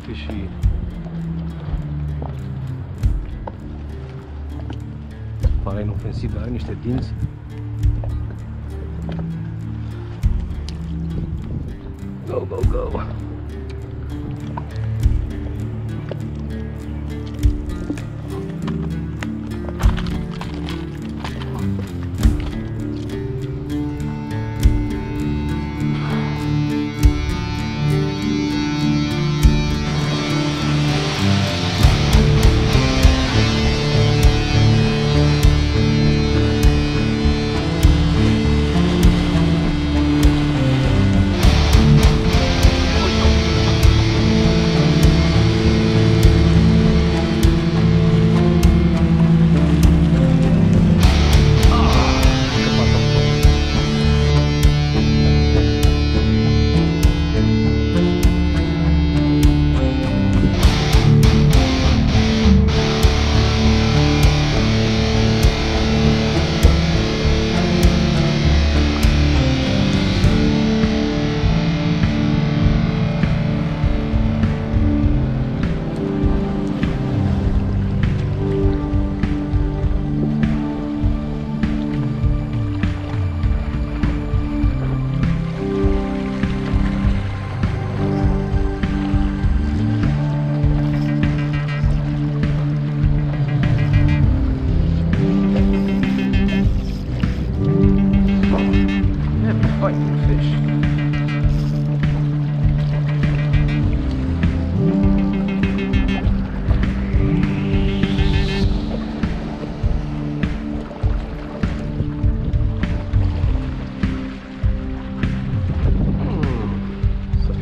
fi și pare inofensiv, are niște dinți. Go, go, go!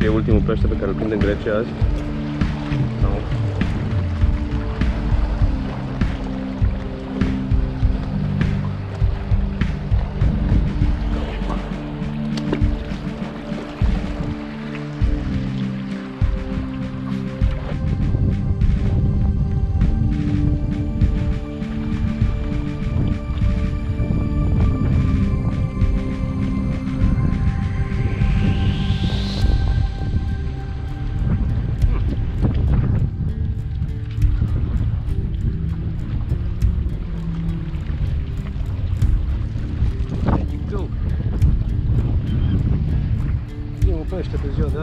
Să fie ultimul pește pe care îl prind în Grecia azi.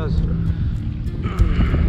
Pe